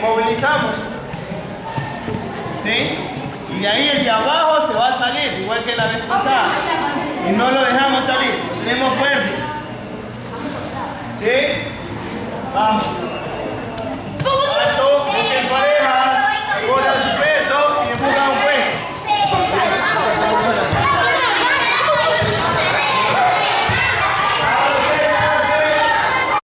deslizamos. ¿Sí? Y de ahí el de abajo se va a salir, igual que la vez pasada. Y no lo dejamos salir, tenemos fuerte. ¿Sí? Vamos.